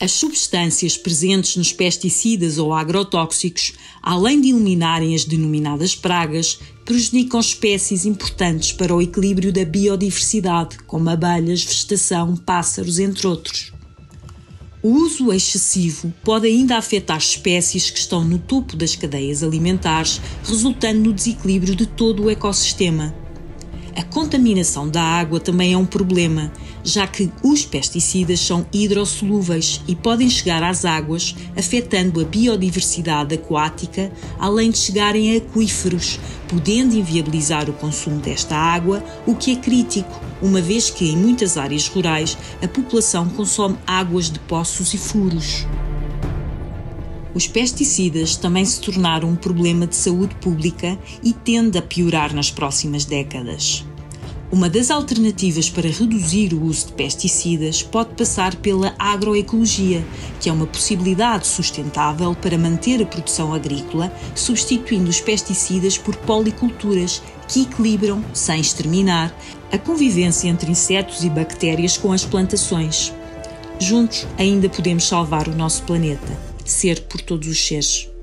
As substâncias presentes nos pesticidas ou agrotóxicos, além de eliminarem as denominadas pragas, prejudicam espécies importantes para o equilíbrio da biodiversidade, como abelhas, vegetação, pássaros, entre outros. O uso excessivo pode ainda afetar espécies que estão no topo das cadeias alimentares, resultando no desequilíbrio de todo o ecossistema. A contaminação da água também é um problema, já que os pesticidas são hidrossolúveis e podem chegar às águas, afetando a biodiversidade aquática, além de chegarem a aquíferos, podendo inviabilizar o consumo desta água, o que é crítico, uma vez que em muitas áreas rurais a população consome águas de poços e furos. Os pesticidas também se tornaram um problema de saúde pública e tende a piorar nas próximas décadas. Uma das alternativas para reduzir o uso de pesticidas pode passar pela agroecologia, que é uma possibilidade sustentável para manter a produção agrícola, substituindo os pesticidas por policulturas que equilibram, sem exterminar, a convivência entre insetos e bactérias com as plantações. Juntos ainda podemos salvar o nosso planeta ser por todos os seres.